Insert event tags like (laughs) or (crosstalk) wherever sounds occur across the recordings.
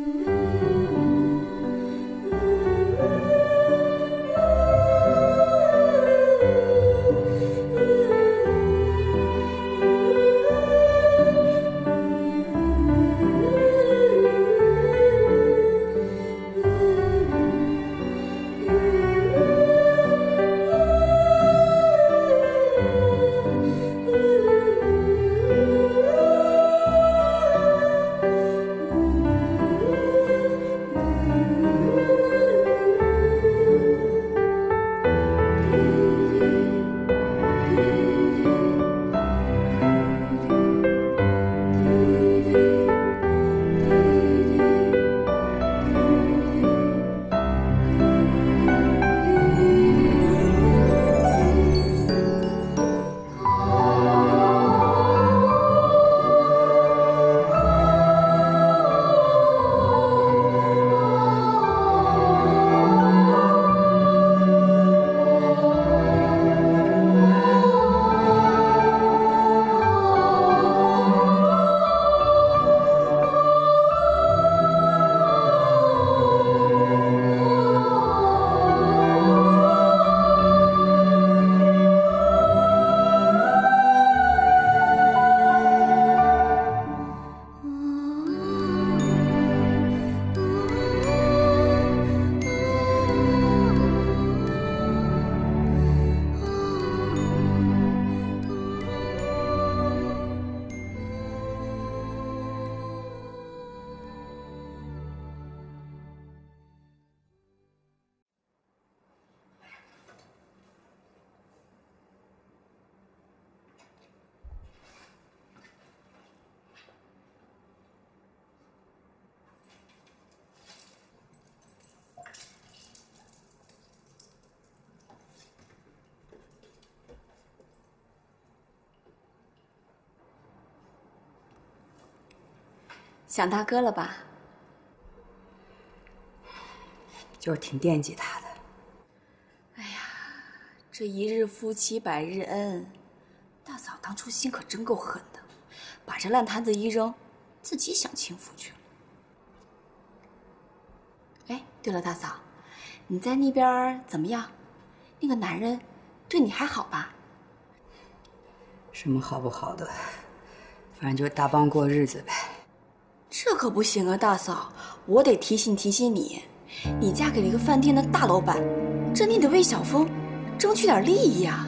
嗯。想大哥了吧？就是挺惦记他的。哎呀，这一日夫妻百日恩，大嫂当初心可真够狠的，把这烂摊子一扔，自己享清福去了。哎，对了，大嫂，你在那边怎么样？那个男人对你还好吧？什么好不好的，反正就是搭帮过日子呗。这可不行啊，大嫂，我得提醒提醒你，你嫁给了一个饭店的大老板，这你得为小峰争取点利益呀。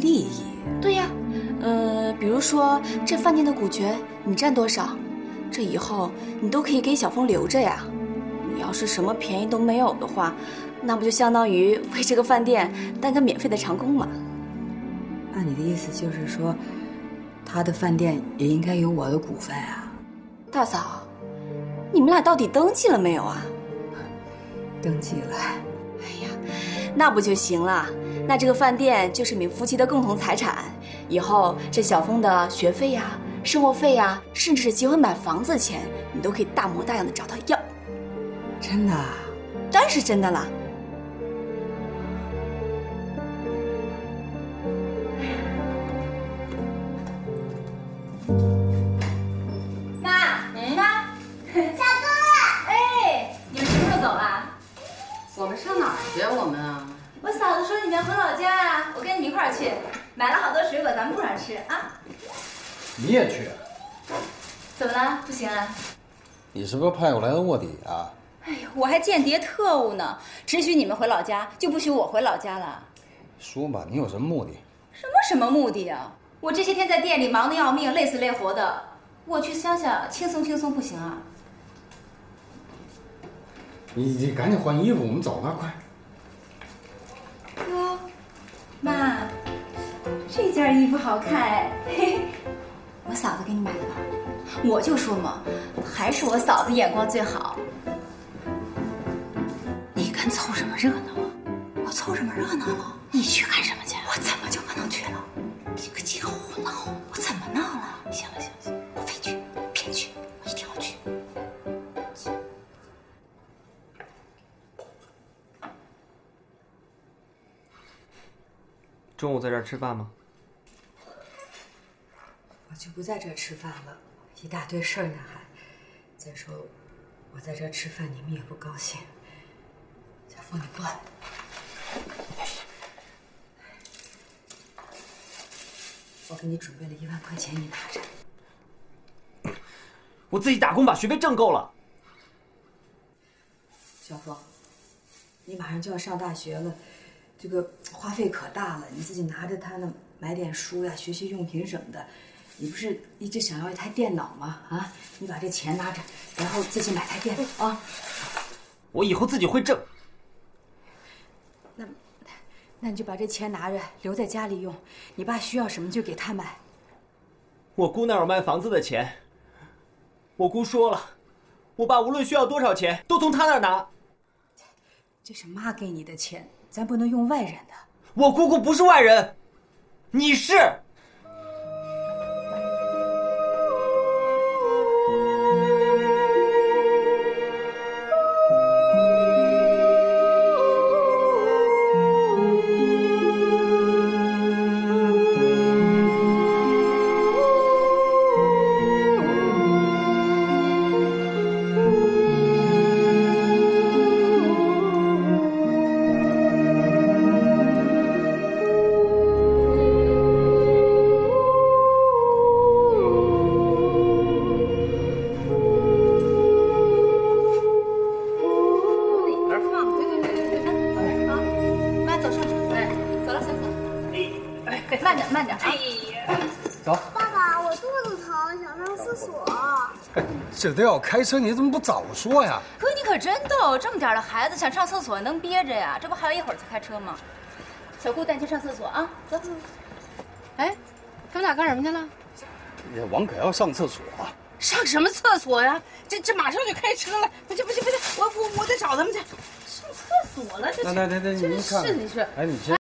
利益？对呀，呃，比如说这饭店的股权你占多少，这以后你都可以给小峰留着呀。你要是什么便宜都没有的话，那不就相当于 (laughs) 为这个饭店当个免费的长工吗？那你的意思就是说，他的饭店也应该有我的股份啊？大嫂，你们俩到底登记了没有啊？登记了。哎呀，那不就行了？那这个饭店就是你们夫妻的共同财产，以后这小峰的学费呀、生活费呀，甚至是结婚买房子的钱，你都可以大模大样的找他要。真的？当然是真的了。买了好多水果，咱们路上吃啊！你也去？怎么了？不行啊？你是不是派我来的卧底啊？哎呦，我还间谍特务呢！只许你们回老家，就不许我回老家了。说吧，你有什么目的？什么什么目的啊？我这些天在店里忙得要命，累死累活的，我去乡下轻松轻松不行啊？你你赶紧换衣服，我们走了，快！哟，妈。这件衣服好看哎，嘿，我嫂子给你买的吧？我就说嘛，还是我嫂子眼光最好。你跟凑什么热闹啊？我凑什么热闹了？你去干什么去？中午在这儿吃饭吗？我就不在这儿吃饭了，一大堆事儿呢还。再说，我在这儿吃饭，你们也不高兴。小凤，你过来。我给你准备了一万块钱，你拿着。我自己打工把学费挣够了。小凤，你马上就要上大学了，这个花费可大了，你自己拿着它呢，买点书呀、学习用品什么的。你不是一直想要一台电脑吗？啊，你把这钱拿着，然后自己买台电脑啊。我以后自己会挣。那，那你就把这钱拿着，留在家里用。你爸需要什么就给他买。我姑那有卖房子的钱。我姑说了，我爸无论需要多少钱，都从他那儿拿。这是妈给你的钱，咱不能用外人的。我姑姑不是外人，你是。都要开车，你怎么不早说呀？哥，你可真逗！这么点的孩子想上厕所能憋着呀？这不还有一会儿才开车吗？小顾带你去上厕所啊，走。哎，他们俩干什么去了？王可要上厕所。上什么厕所呀？这这马上就开车了。不行不行不行，我我我得找他们去。上厕所了，这那那那那，真是你是。哎，你先。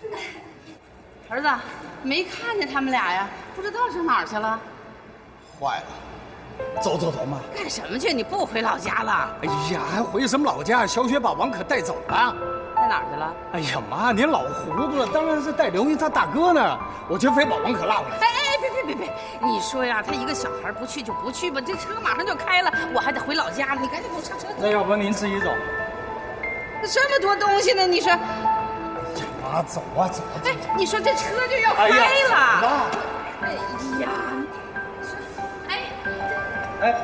(laughs) 儿子，没看见他们俩呀？不知道上哪儿去了。坏了，走走走嘛！干什么去？你不回老家了？哎呀，还回什么老家？小雪把王可带走了。带哪儿去了？哎呀妈，您老糊涂了！当然是带刘云他大哥呢。我就非把王可拉回来。哎哎，别别别别！你说呀，他一个小孩不去就不去吧。这车马上就开了，我还得回老家呢。你赶紧给我上车。那要不您自己走？那这么多东西呢？你说。啊，走啊走啊！哎，你说这车就要开了。哎呀，哎哎，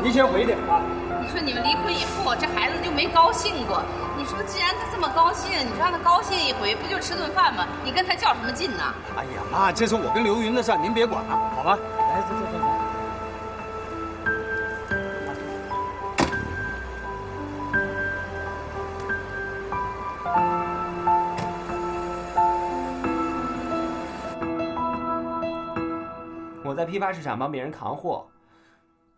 您先回去啊。你说你们离婚以后，这孩子就没高兴过。你说既然他这么高兴，你说让他高兴一回，不就吃顿饭吗？你跟他较什么劲呢？哎呀妈，这是我跟刘云的事，您别管了，好吧？批发市场帮别人扛货，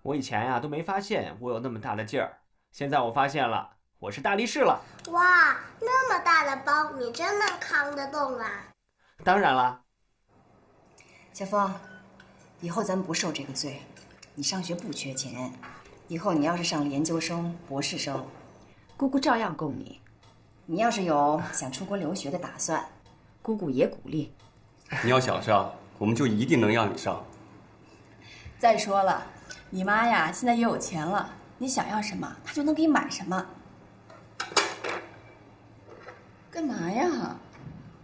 我以前呀都没发现我有那么大的劲儿，现在我发现了，我是大力士了。哇，那么大的包，你真能扛得动啊！当然了，小峰，以后咱们不受这个罪，你上学不缺钱，以后你要是上了研究生、博士生，姑姑照样供你。你要是有想出国留学的打算，姑姑也鼓励。你要想上，我们就一定能让你上。再说了，你妈呀，现在也有钱了，你想要什么，她就能给你买什么。干嘛呀？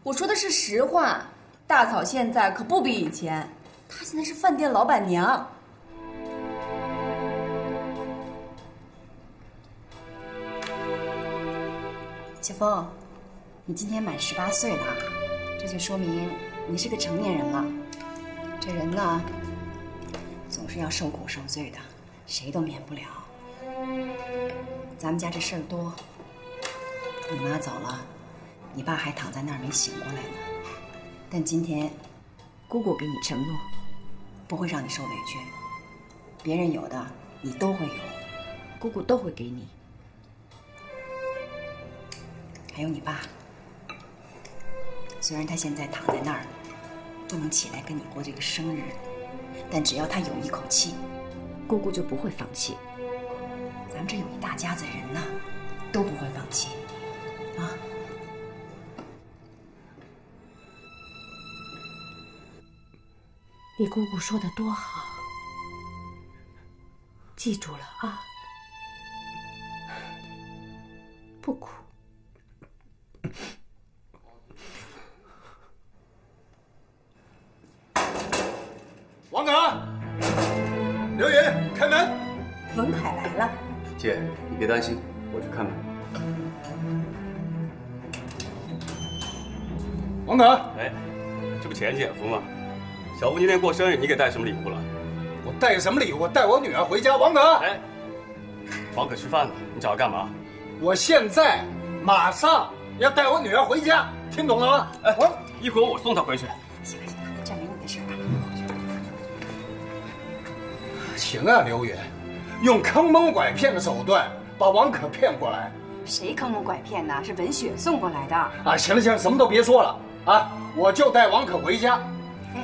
我说的是实话，大嫂现在可不比以前，她现在是饭店老板娘。小峰，你今天满十八岁了，这就说明你是个成年人了。这人呢，是要受苦受罪的，谁都免不了。咱们家这事儿多，你妈走了，你爸还躺在那儿没醒过来呢。但今天，姑姑给你承诺，不会让你受委屈。别人有的，你都会有，姑姑都会给你。还有你爸，虽然他现在躺在那儿，不能起来跟你过这个生日，但只要他有一口气，姑姑就不会放弃。咱们这有一大家子人呢，都不会放弃，啊！你姑姑说的多好，记住了啊，不哭。王可，刘云，开门。文凯来了，姐，你别担心，我去开门。王可，哎，这不前姐夫吗？小吴今天过生日，你给带什么礼物了？我带什么礼物？带我女儿回家。王可，哎，王可吃饭呢，你找他干嘛？我现在马上要带我女儿回家，听懂了吗？哎，我一会儿我送她回去。行了行行啊，刘云，用坑蒙拐骗的手段把王可骗过来。谁坑蒙拐骗呢？是文雪送过来的。啊，行了行了，什么都别说了啊！我就带王可回家。哎，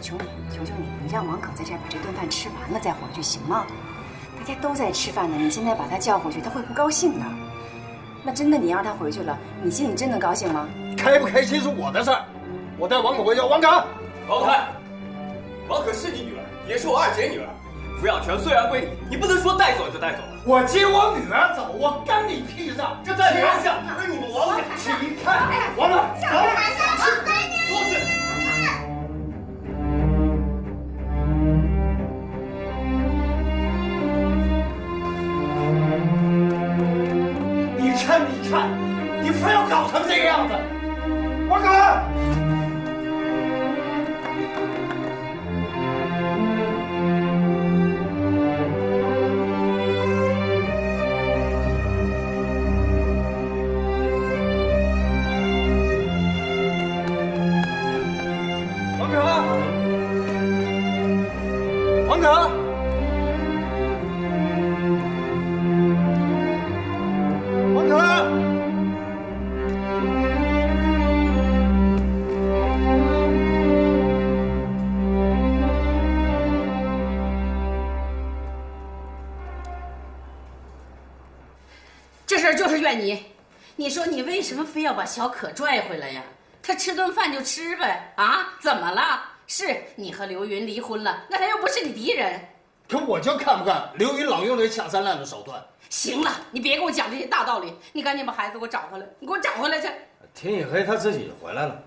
求你，求求你，你让王可在这儿把这顿饭吃完了再回去，行吗？大家都在吃饭呢，你现在把他叫回去，他会不高兴的。那真的你让他回去了，你心里真的高兴吗？开不开心是我的事儿，我带王可回家。王可，王凯，王可是你女儿，也是我二姐女儿，抚养权虽然归你，你不能说带走就带走。我接我女儿走，我干你屁事！这在天下归你们王家。起开！完了，走了，说去。你看，你看，你非要搞成这个样子，王可。王可，王可，这事儿就是怨你。你说你为什么非要把小可拽回来呀？他吃顿饭就吃呗，啊？怎么了？是你和刘云离婚了，那他又不是你敌人。可我就看不惯刘云老用这下三滥的手段。行了，你别给我讲这些大道理，你赶紧把孩子给我找回来，你给我找回来去。天一黑，他自己就回来了。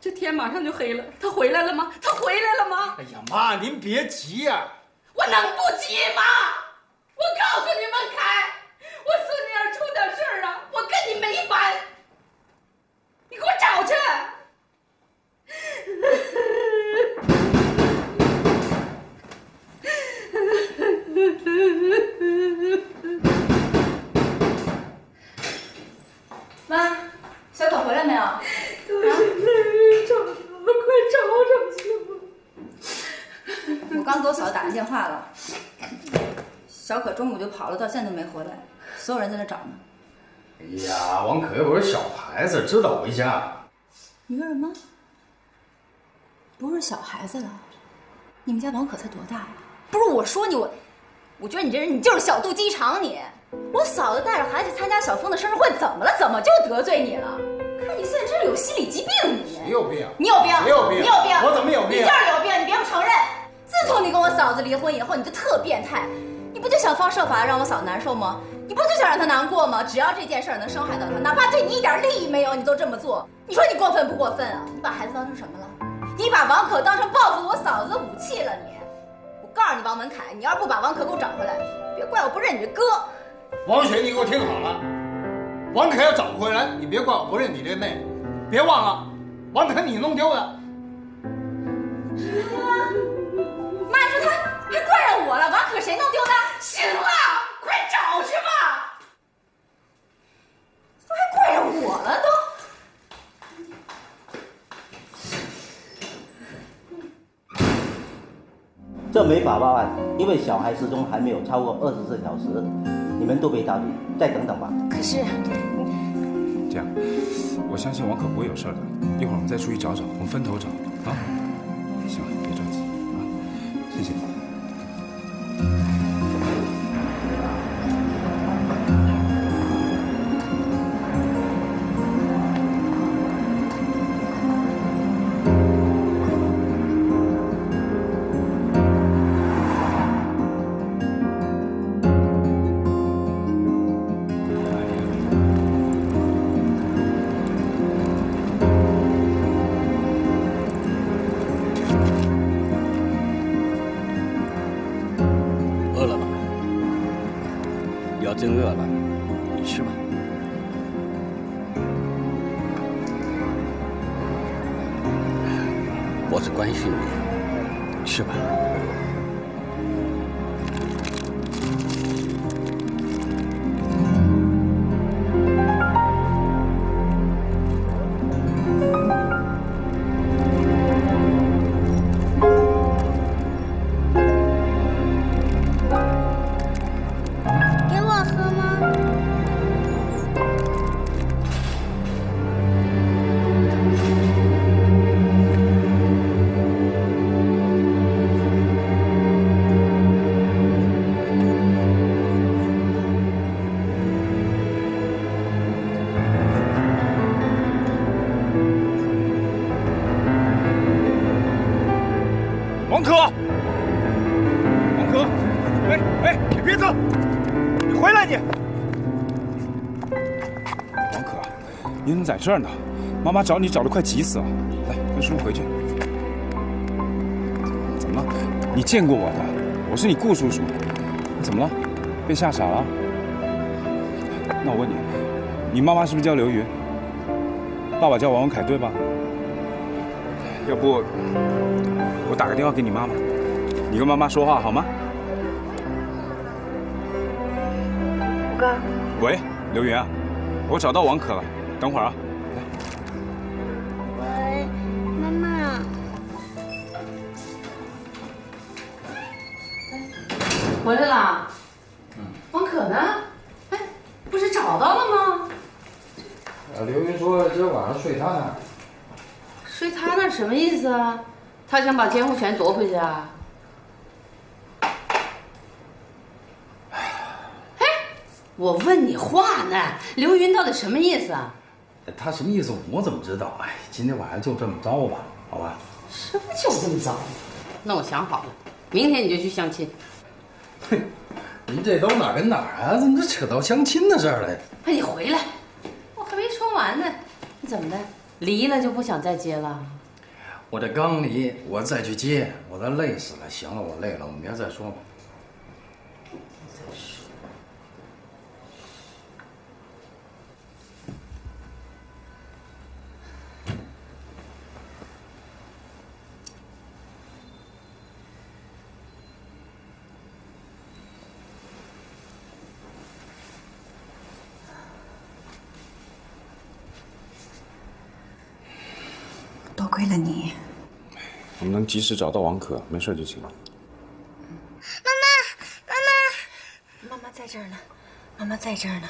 这天马上就黑了，他回来了吗？他回来了吗？哎呀妈，您别急呀、我能不急吗？我告诉你们凯，我孙女要出点事儿啊，我跟你没完。你给我找去。妈，小可回来没有？啊，找快找找去吧。我刚给我嫂子打完电话了，小可中午就跑了，到现在都没回来，所有人在那找呢。哎呀，王可又不是小孩子，知道回家。你说什么？不是小孩子了？你们家王可才多大呀？不是我说你我，我觉得你这人你就是小肚鸡肠你。我嫂子带着孩子参加小峰的生日会，怎么了？怎么就得罪你了？看你现在真是有心理疾病你。谁有病？你有病！你有病？你有病！我怎么有病？你就是有病！你别不承认。自从你跟我嫂子离婚以后，你就特变态。你不就想方设法让我嫂子难受吗？你不就想让她难过吗？只要这件事能伤害到她，哪怕对你一点利益没有，你都这么做。你说你过分不过分啊？你把孩子当成什么了？你把王可当成报复我嫂子的武器了，你！我告诉你，王文凯，你要是不把王可给我找回来，别怪我不认你这哥。王雪，你给我听好了，王可要找不回来，你别怪我不认你这妹。别忘了，王可你弄丢的。妈，你说他还怪上我了？王可谁弄丢的？行了，快找去吧。都还怪上我了，都。这没法报案，因为小孩失踪还没有超过二十四小时，你们都别着急，再等等吧。可是，这样，我相信王可不会有事的。一会儿我们再出去找找，我们分头找啊。行了，别着急啊，谢谢。哎哎，你别走，你回来你！王可，你怎么在这儿呢？妈妈找你找的快急死了。来，跟叔叔回去。怎么了？你见过我的，我是你顾叔叔。你怎么了？被吓傻了？那我问你，你妈妈是不是叫刘云？爸爸叫王文凯，对吧？要不我打个电话给你妈妈，你跟妈妈说话好吗？喂，刘云啊，我找到王可了，等会儿啊。喂，妈妈，回来啦。王可呢？哎，不是找到了吗？啊，刘云说今儿晚上睡他那儿。睡他那儿什么意思啊？他想把监护权夺回去啊？我问你话呢，刘云到底什么意思啊？他什么意思？我怎么知道？哎，今天晚上就这么着吧，好吧？什么就这么着？那我想好了，明天你就去相亲。您这都哪儿跟哪儿啊？怎么就扯到相亲的事儿来？哎，你回来，我还没说完呢。你怎么的？离了就不想再接了？我这刚离，我再去接，我都累死了。行了，我累了，我们明儿再说吧。多亏了你。我们能及时找到王可，没事就行了。妈妈妈妈，妈妈在这儿呢，妈妈在这儿呢，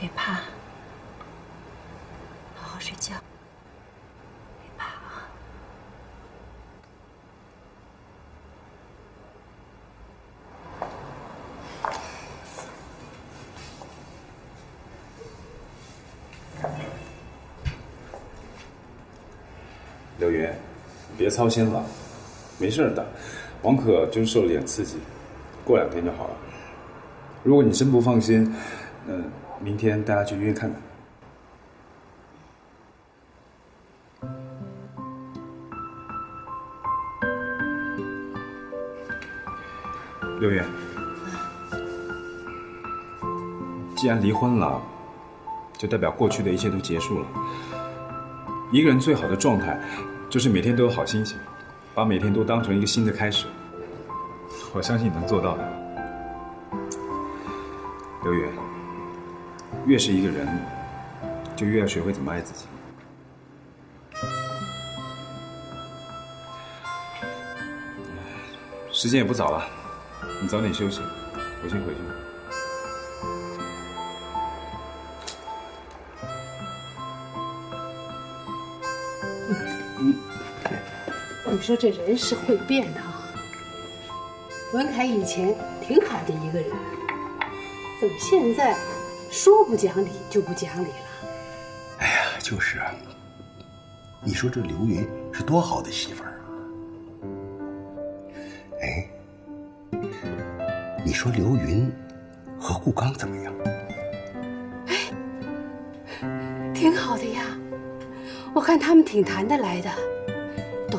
别怕，好好睡觉。别怕啊。刘云，别操心了，没事的。王可就是受了点刺激，过两天就好了。如果你真不放心，嗯、明天带他去医院看看。六月，既然离婚了，就代表过去的一切都结束了。一个人最好的状态，就是每天都有好心情，把每天都当成一个新的开始。我相信你能做到的，刘宇。越是一个人，就越要学会怎么爱自己。时间也不早了，你早点休息，我先回去了。你说这人是会变的啊！文凯以前挺好的一个人，怎么现在说不讲理就不讲理了？哎呀，就是啊。你说这刘云是多好的媳妇儿啊！哎，你说刘云和顾刚怎么样？哎挺好的呀，我看他们挺谈得来的，都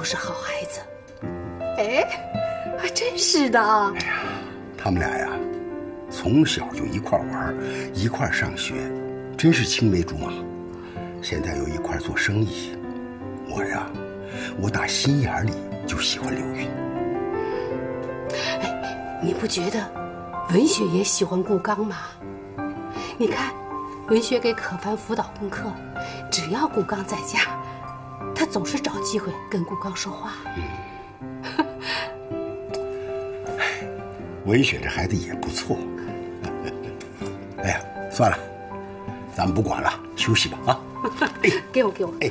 是好孩子。哎，还真是的啊！哎呀，他们俩呀，从小就一块玩，一块上学，真是青梅竹马。现在又一块做生意。我呀，我打心眼里就喜欢刘云。哎，你不觉得文雪也喜欢顾刚吗？你看，文雪给可凡辅导功课，只要顾刚在家，他总是找机会跟顾刚说话。哎，文雪这孩子也不错。(laughs) 哎呀，算了，咱们不管了，休息吧啊！(laughs) 给我，给我。哎。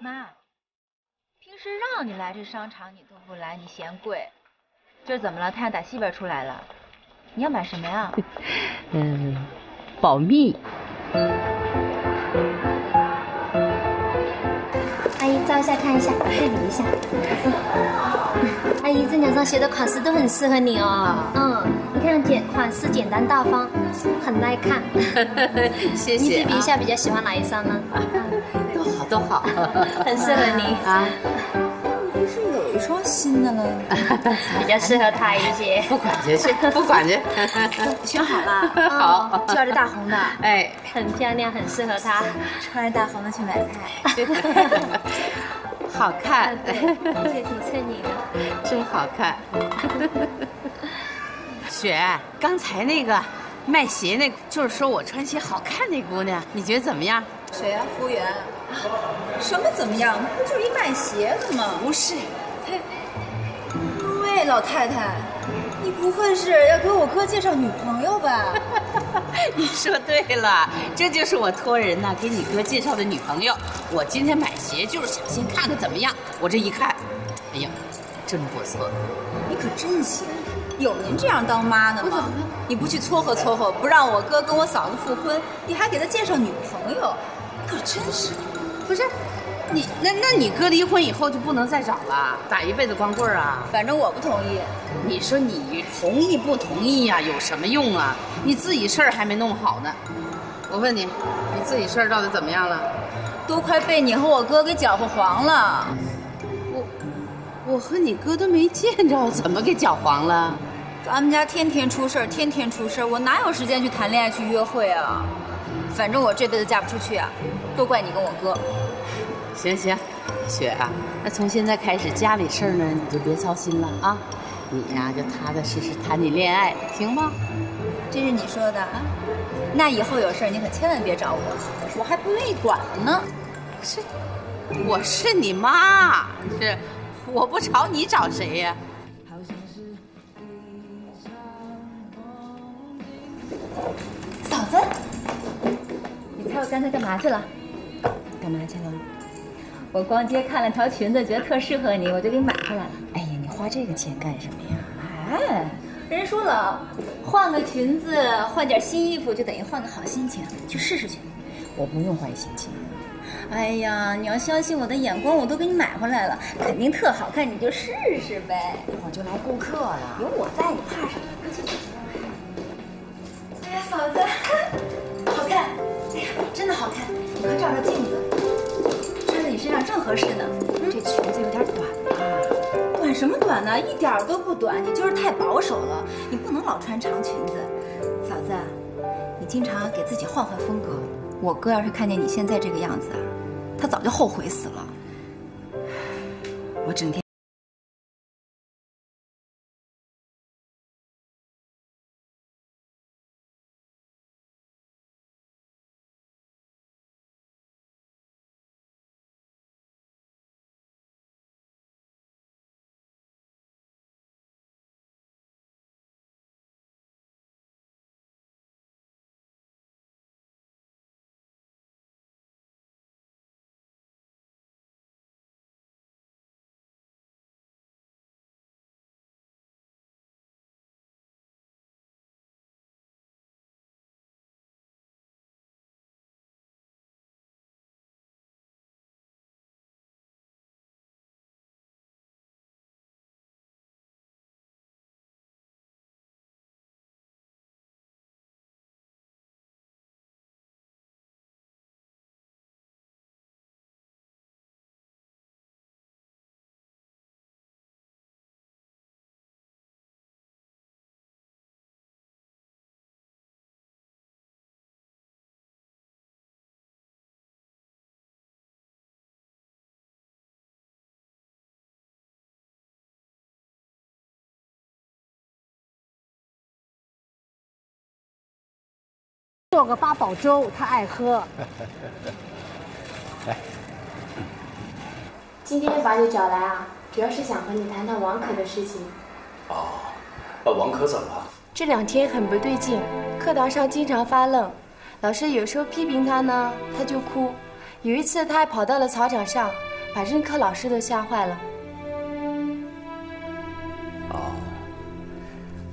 妈，平时让你来这商场你都不来，你嫌贵。今儿怎么了？太阳打西边出来了，你要买什么呀？(laughs) 嗯，保密。阿姨照一下看一下，对比一下。(laughs) 阿姨，这两双鞋的款式都很适合你哦。嗯，你看简款式简单大方，很耐看。(laughs) 谢谢。你对比一下，比较喜欢哪一双呢？(laughs) 都好，都好，(laughs) 很适合你啊。不是有一双新的了，比较适合他一些。不管去，去不管去。选好了，好，就要这大红的。哎，很漂亮，很适合他。穿着大红的去买菜，好看。对，的确挺衬你的，真好看。雪，刚才那个卖鞋那，就是说我穿鞋好看那姑娘，你觉得怎么样？谁呀？服务员。什么怎么样？不就是一卖鞋的吗？不是。嘿，喂，老太太，你不会是要给我哥介绍女朋友吧？(laughs) 你说对了，这就是我托人呐给你哥介绍的女朋友。我今天买鞋就是想先看看怎么样。我这一看，哎呀，真不错。你可真行，有您这样当妈的吗？你不去撮合撮合，不让我哥跟我嫂子复婚，你还给他介绍女朋友，可真是。不是，你那那你哥离婚以后就不能再找了，打一辈子光棍啊？反正我不同意。你说你同意不同意呀？有什么用啊？你自己事儿还没弄好呢。我问你，你自己事儿到底怎么样了？都快被你和我哥给搅和黄了。我我和你哥都没见着，怎么给搅黄了？咱们家天天出事儿，天天出事儿，我哪有时间去谈恋爱去约会啊？反正我这辈子嫁不出去啊，都怪你跟我哥。行行，雪啊，那从现在开始家里事儿呢，你就别操心了啊。你呀，就踏踏实实谈你恋爱，行吗？这是你说的啊？那以后有事儿你可千万别找我，我还不愿意管了呢。是，我是你妈，是，我不找你找谁呀？嫂子。你猜我刚才干嘛去了？干嘛去了？我逛街看了条裙子，觉得特适合你，我就给你买回来了。哎呀，你花这个钱干什么呀？哎，人说了，换个裙子，换件新衣服，就等于换个好心情。去试试去。我不用换心情。哎呀，你要相信我的眼光，我都给你买回来了，肯定特好看，你就试试呗。一会儿就来顾客了，有我在，你怕什么？快进去。哎呀，嫂子，(laughs) 好看！哎呀，真的好看！你快照照镜子，穿在你身上正合适呢。这裙子有点短吧？短什么短呢？一点都不短，你就是太保守了。你不能老穿长裙子。嫂子，你经常给自己换换风格。我哥要是看见你现在这个样子啊，他早就后悔死了。我整天。做个八宝粥，他爱喝。来，(laughs) 今天把你找来啊，主要是想和你谈谈王可的事情。哦，那王可怎么了？这两天很不对劲，课堂上经常发愣，老师有时候批评他呢，他就哭。有一次他还跑到了操场上，把任课老师都吓坏了。哦，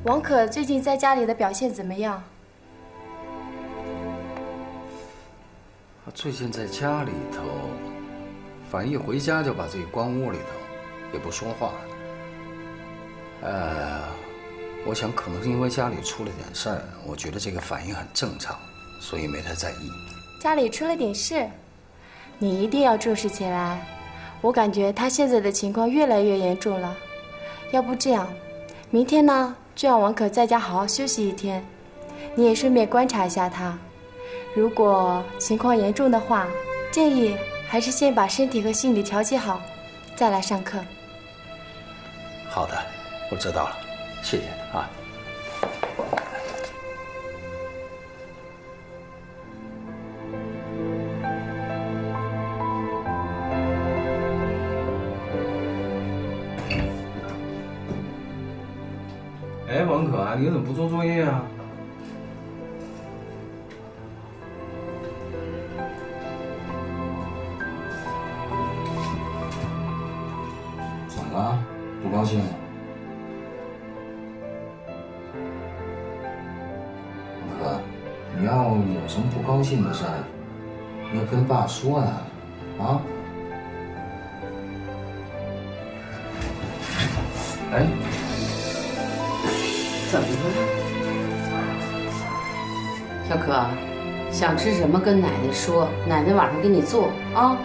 王可最近在家里的表现怎么样？他最近在家里头，反一回家就把自己关屋里头，也不说话。呃，我想可能是因为家里出了点事儿，我觉得这个反应很正常，所以没太在意。家里出了点事，你一定要重视起来。我感觉他现在的情况越来越严重了，要不这样，明天呢就让王可在家好好休息一天，你也顺便观察一下他。如果情况严重的话，建议还是先把身体和心理调节好，再来上课。好的，我知道了，谢谢啊。哎，王可啊，你怎么不做作业啊？信的事，你要跟爸说呀，啊？哎，怎么了？小可，想吃什么跟奶奶说，奶奶晚上给你做啊。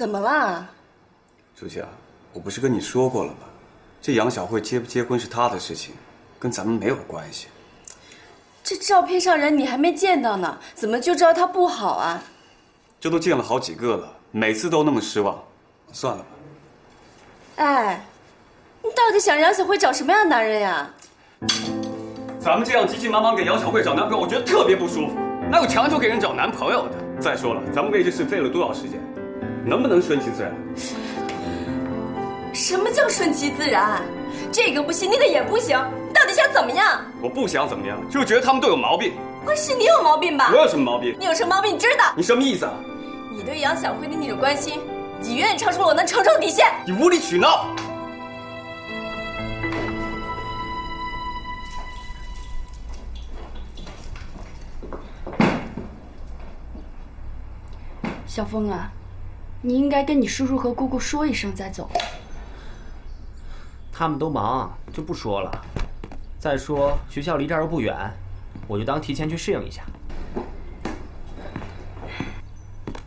怎么了？朱家，我不是跟你说过了吗？这杨小慧结不结婚是她的事情，跟咱们没有关系。这照片上人你还没见到呢，怎么就知道她不好啊？这都见了好几个了，每次都那么失望，算了吧。哎，你到底想杨小慧找什么样的男人呀？咱们这样急急忙忙给杨小慧找男朋友，我觉得特别不舒服。哪有强求给人找男朋友的？再说了，咱们为这事费了多少时间？能不能顺其自然？什么叫顺其自然？这个不行，那个也不行，你到底想怎么样？我不想怎么样，就是觉得他们都有毛病。会是你有毛病吧？我有什么毛病？你有什么毛病？你知道？你什么意思啊？你对杨小辉的那种关心，已经远远超出了我能承受的底线。你无理取闹！小峰啊，你应该跟你叔叔和姑姑说一声再走。他们都忙，就不说了。再说学校离这儿又不远，我就当提前去适应一下。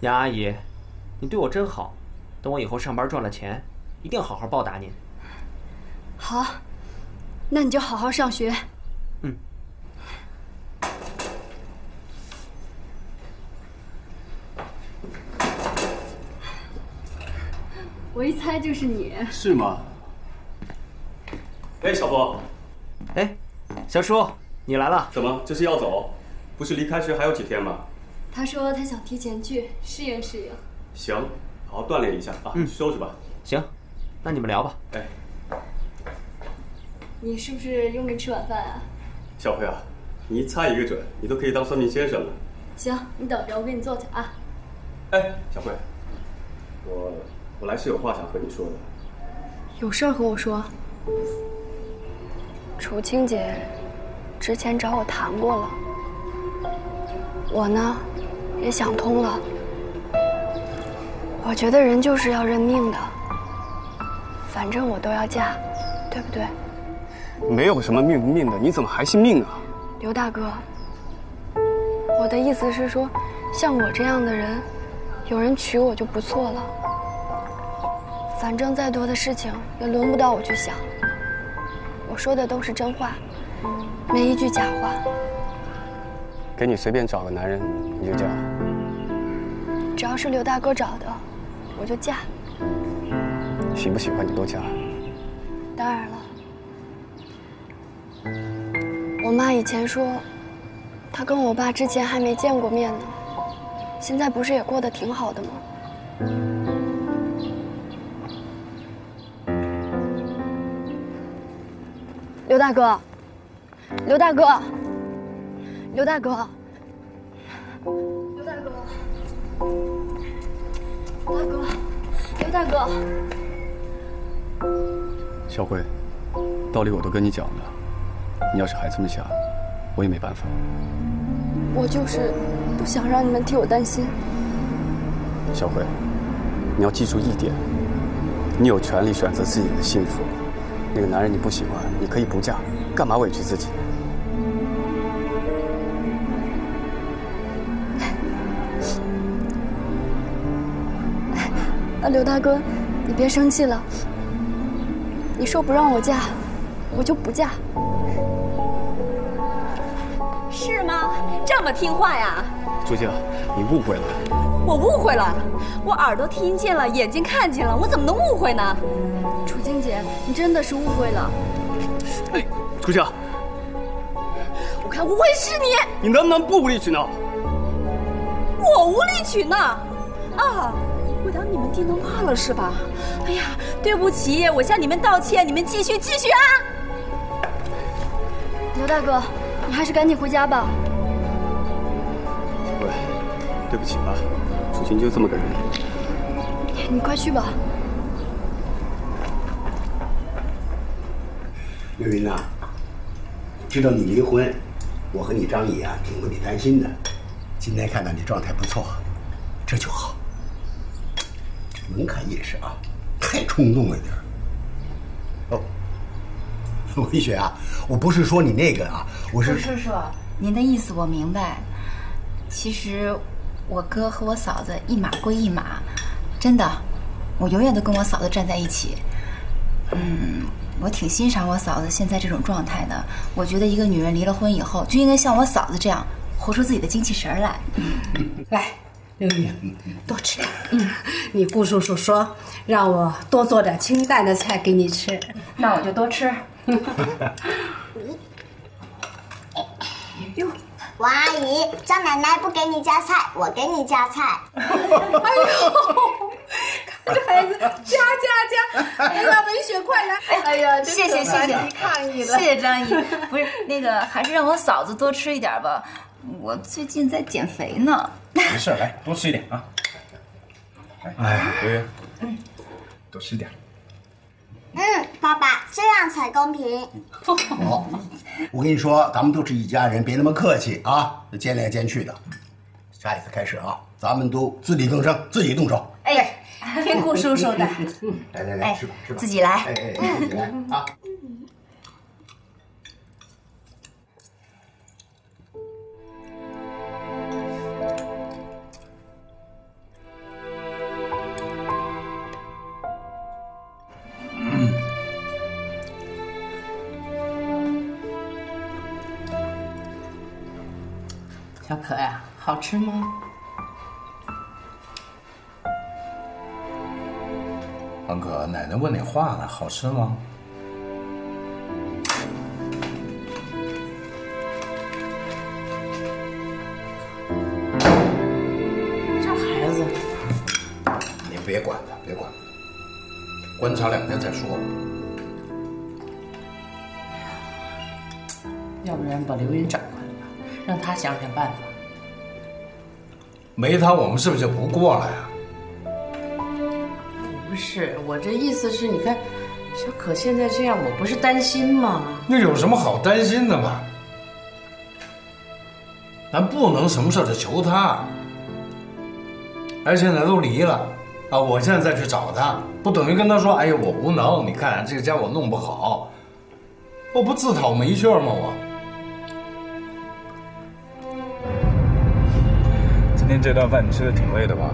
杨阿姨，你对我真好，等我以后上班赚了钱，一定好好报答您。好，那你就好好上学。我一猜就是你。是吗？哎，小峰。哎，小叔，你来了？怎么，这是要走？不是离开学还有几天吗？他说他想提前去适应适应。行，好好锻炼一下啊。嗯，收拾吧。行，那你们聊吧。哎，你是不是又没吃晚饭啊？小辉啊，你一猜一个准，你都可以当算命先生了。行，你等着，我给你做去啊。哎，小辉，我我来是有话想和你说的。有事儿和我说。楚清姐之前找我谈过了，我呢也想通了。我觉得人就是要认命的，反正我都要嫁，对不对？没有什么命不命的，你怎么还信命啊？刘大哥，我的意思是说，像我这样的人，有人娶我就不错了。反正再多的事情也轮不到我去想。我说的都是真话，没一句假话。给你随便找个男人，你就嫁？只要是刘大哥找的，我就嫁。喜不喜欢你都嫁？当然了。我妈以前说，她跟我爸之前还没见过面呢，现在不是也过得挺好的吗？刘大哥，刘大哥，刘大哥，刘大哥，大哥，刘大哥，小慧，道理我都跟你讲了，你要是还这么想，我也没办法。我就是不想让你们替我担心。小慧，你要记住一点，你有权利选择自己的幸福。那个男人你不喜欢，你可以不嫁，干嘛委屈自己？(laughs) 那刘大哥，你别生气了。你说不让我嫁，我就不嫁。是吗？这么听话呀？朱静，你误会了。我误会了，我耳朵听见了，眼睛看见了，我怎么能误会呢？姐，你真的是误会了。哎，楚静，我看误会是你。你能不能不无理取闹？我无理取闹？啊，我当你们电灯泡了是吧？哎呀，对不起，我向你们道歉，你们继续继续啊。刘大哥，你还是赶紧回家吧。喂，对不起啊，楚晴就这么个人。你快去吧。刘云呐，知道你离婚，我和你张姨啊挺为你担心的。今天看到你状态不错，这就好。这文凯也是啊，太冲动了点哦，(laughs) 文雪啊，我不是说你那个啊，我是叔叔，您的意思我明白。其实我哥和我嫂子一码归一码，真的，我永远都跟我嫂子站在一起。嗯，我挺欣赏我嫂子现在这种状态的。我觉得一个女人离了婚以后，就应该像我嫂子这样，活出自己的精气神来。(laughs) 来，刘宇，多吃点。嗯，你顾叔叔说让我多做点清淡的菜给你吃，(laughs) 那我就多吃。哟，王阿姨，张奶奶不给你夹菜，我给你夹菜。(laughs) 哎呦，看这孩子夹夹夹！哎呀！哎呀，谢谢谢谢你抗议了。谢谢张姨。不是那个，还是让我嫂子多吃一点吧。我最近在减肥呢。(laughs) 没事，来多吃一点啊。哎，刘云，嗯多吃点。嗯，爸爸，这样才公平。好，(laughs) 我跟你说，咱们都是一家人，别那么客气啊，见来见去的。下一次开始啊，咱们都自力更生，自己动手。哎，听顾叔叔的。(laughs) 来来来，哎吃吧吃吧，自己来哎哎哎，自己来 (laughs) 啊。小可呀，好吃吗？王可，奶奶问你话呢，好吃吗？这孩子，你别管他，别管他，观察两天再说。要不然把刘云找回来吧，让他想想办法。没他，我们是不是就不过了呀？不是，我这意思是，你看，小可现在这样，我不是担心吗？那有什么好担心的嘛？咱不能什么事儿就求他，而且现在都离了啊！我现在再去找他，不等于跟他说：“哎呀，我无能，你看这个家我弄不好，我不自讨没趣吗？我今天这顿饭你吃的挺累的吧？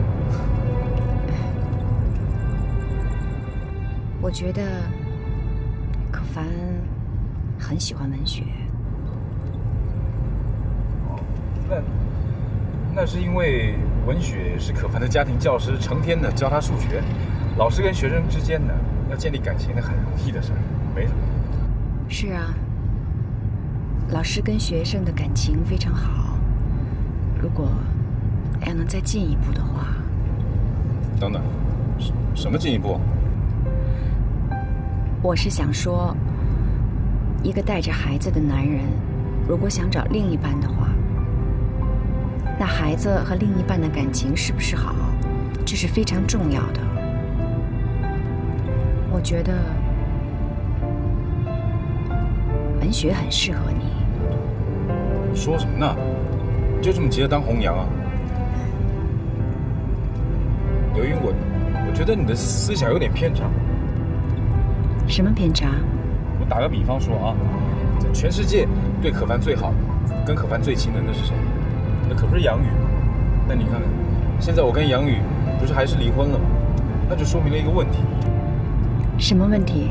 我觉得可凡很喜欢文学，那那是因为文雪是可凡的家庭教师，成天的教他数学。老师跟学生之间呢，要建立感情那很容易的事儿，没什么。是啊，老师跟学生的感情非常好。如果要能再进一步的话，等等，什什么进一步？我是想说，一个带着孩子的男人，如果想找另一半的话，那孩子和另一半的感情是不是好，这是非常重要的。我觉得文学很适合你。说什么呢？就这么急着当红娘啊？刘云，我我觉得你的思想有点偏差。什么偏差？我打个比方说啊，在全世界对可凡最好、跟可凡最亲的那是谁？那可不是杨宇吗？那你看看，现在我跟杨宇不是还是离婚了吗？那就说明了一个问题，什么问题？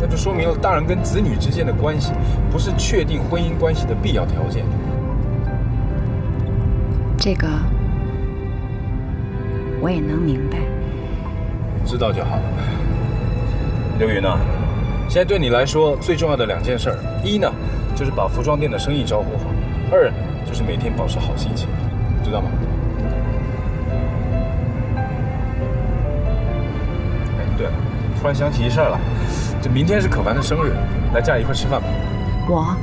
那就说明了大人跟子女之间的关系不是确定婚姻关系的必要条件。这个我也能明白。知道就好。刘云啊，现在对你来说最重要的两件事儿，一呢就是把服装店的生意招呼好，二就是每天保持好心情，知道吗？哎，对了，突然想起一事儿了，这明天是可凡的生日，来家里一块吃饭吧。我？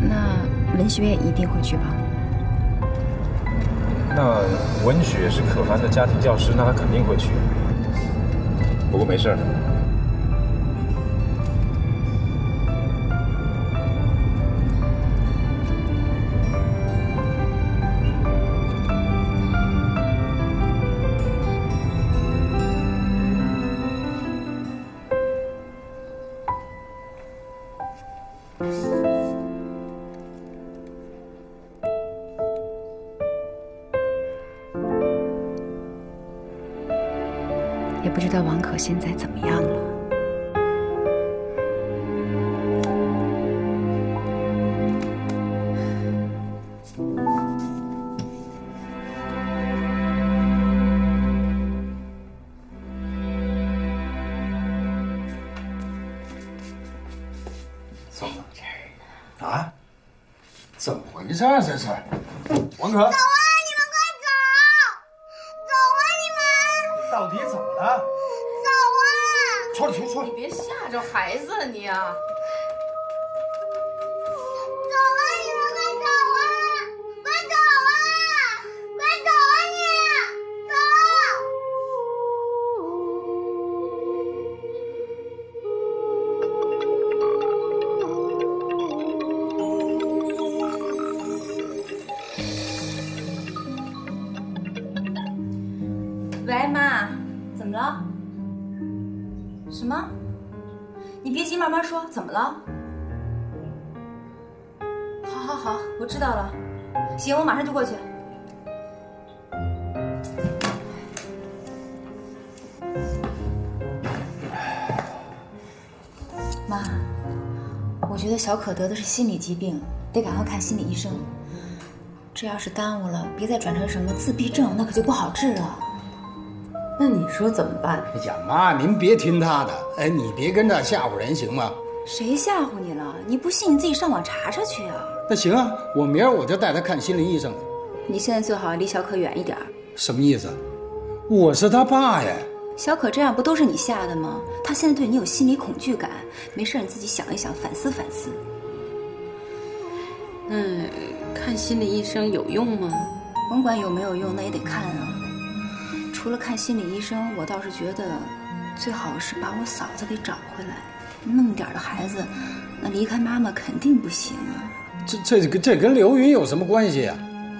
那文学院一定会去吧？那文雪是可凡的家庭教师，那他肯定会去。不过没事儿。道王可现在怎么样了。怎么啊？怎么回事啊？这是行，我马上就过去。妈，我觉得小可得的是心理疾病，得赶快看心理医生。这要是耽误了，别再转成什么自闭症，那可就不好治了。那你说怎么办？哎呀妈，您别听他的，哎，你别跟这吓唬人行吗？谁吓唬你了？你不信你自己上网查查去啊！那行啊，我明儿我就带他看心理医生。你现在最好离小可远一点。什么意思？我是他爸呀。小可这样不都是你吓的吗？他现在对你有心理恐惧感，没事你自己想一想，反思反思。那看心理医生有用吗？甭管有没有用，那也得看啊。除了看心理医生，我倒是觉得最好是把我嫂子给找回来。那么点的孩子，那离开妈妈肯定不行啊。这这跟这跟刘云有什么关系啊？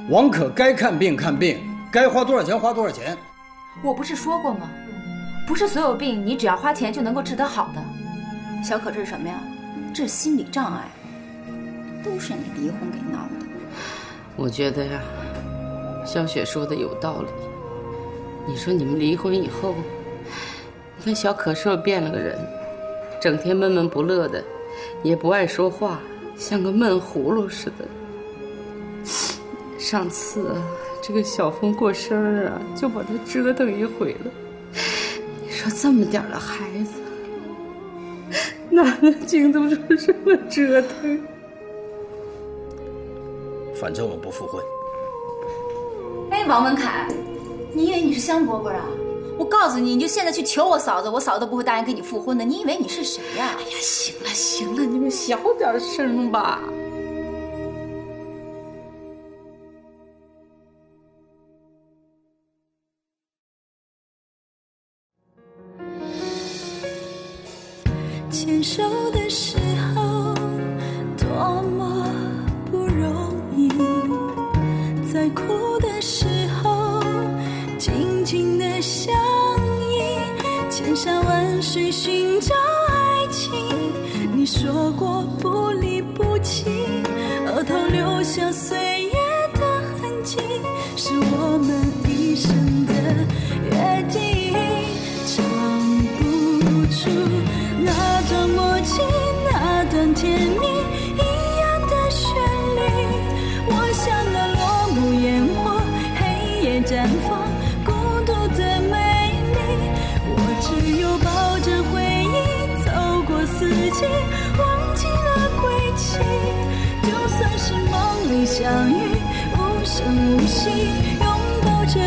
王可该看病看病，该花多少钱花多少钱。我不是说过吗？不是所有病你只要花钱就能够治得好的。小可这是什么呀？这是心理障碍，都是你离婚给闹的。我觉得呀，小雪说的有道理。你说你们离婚以后，你看小可是不是变了个人？整天闷闷不乐的，也不爱说话，像个闷葫芦似的。上次啊，这个小峰过生日啊，就把他折腾一回了。你说这么点儿的孩子，哪能经得住这么折腾？反正我不复婚。哎，王文凯，你以为你是香饽饽啊？我告诉你，你就现在去求我嫂子，我嫂子都不会答应跟你复婚的。你以为你是谁呀、哎呀，行了行了，你们小点声吧。你，忘记了归期。就算是梦里相遇，无声无息，拥抱着